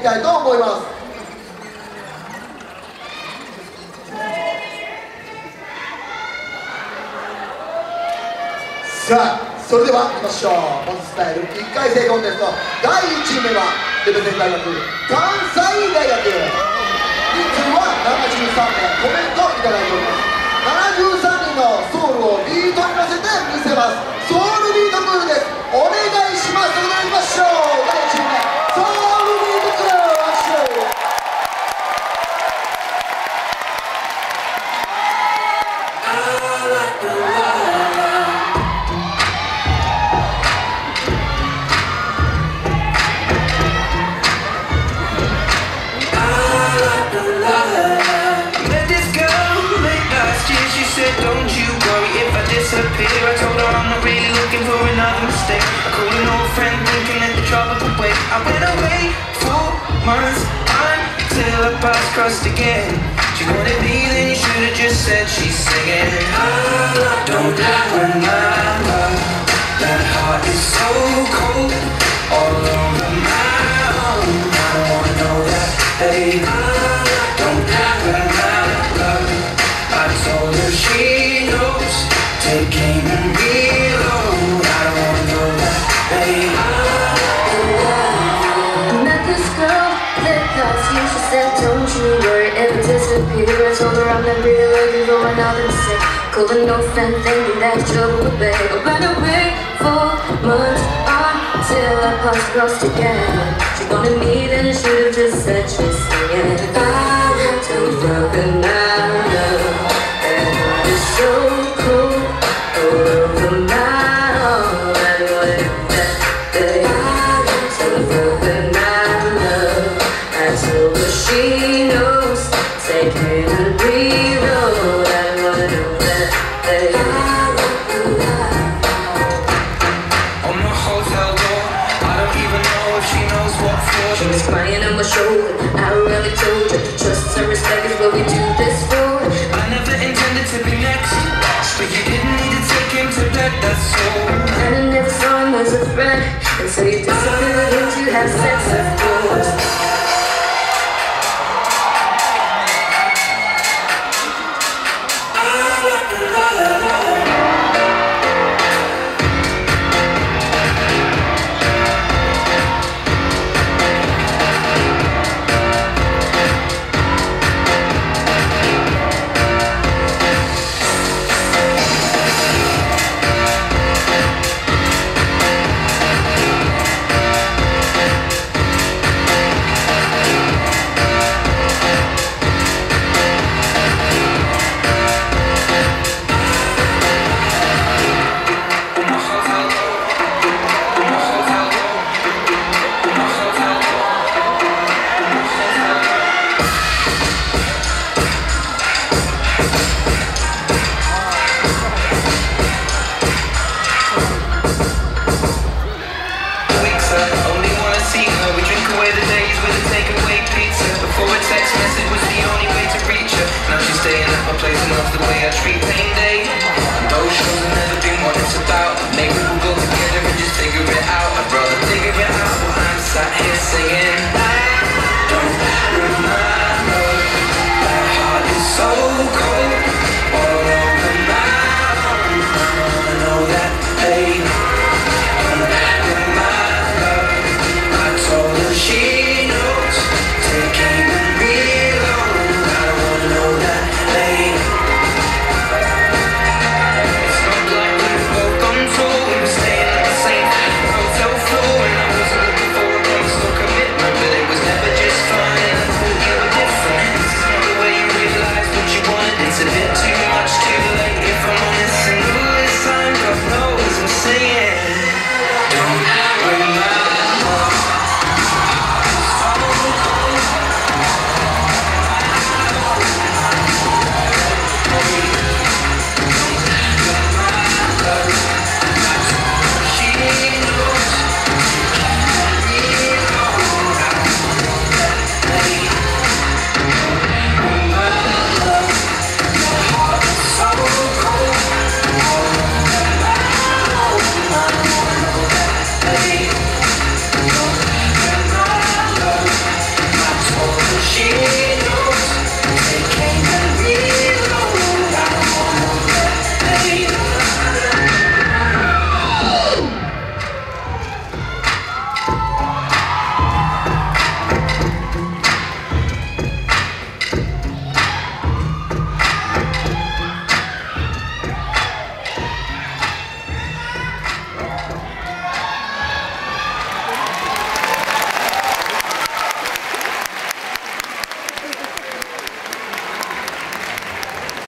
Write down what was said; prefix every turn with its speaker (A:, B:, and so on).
A: いきたいと思います。さあそれでは行きましょう。モンスタイル1回生コンテスト。第1チーム目はレベゼン大学関西大学。人数は73名。コメントいただいております。73人のソウルをビートに乗せて見せます。
B: Disappear. I told her I'm not really looking for another mistake. I called an old friend thinking that the trouble could wait I went away for months until our paths crossed again. She wanted me, then you should have just said she's singing. Don't die when love. That heart is so cold,
C: Called an old friend thinking that trouble would be. I went away for months until our paths crossed again. Respect is what we do this for.
B: I never intended to be next, but you didn't need to take him to bed, that's all.
C: And I never saw him as a friend until you
B: the way I treat what it's about. Maybe we'll go together and just figure it out. I'd rather figure it out I'm singing.